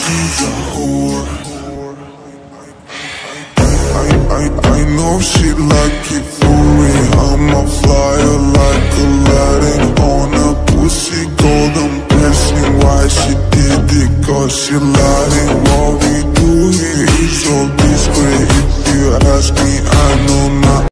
she's a whore I, I, I know she like it for it I'm a flyer like a Aladdin On a pussy. Golden passion Why she did it? Cause she lied what we do here is so discreet. If you ask me,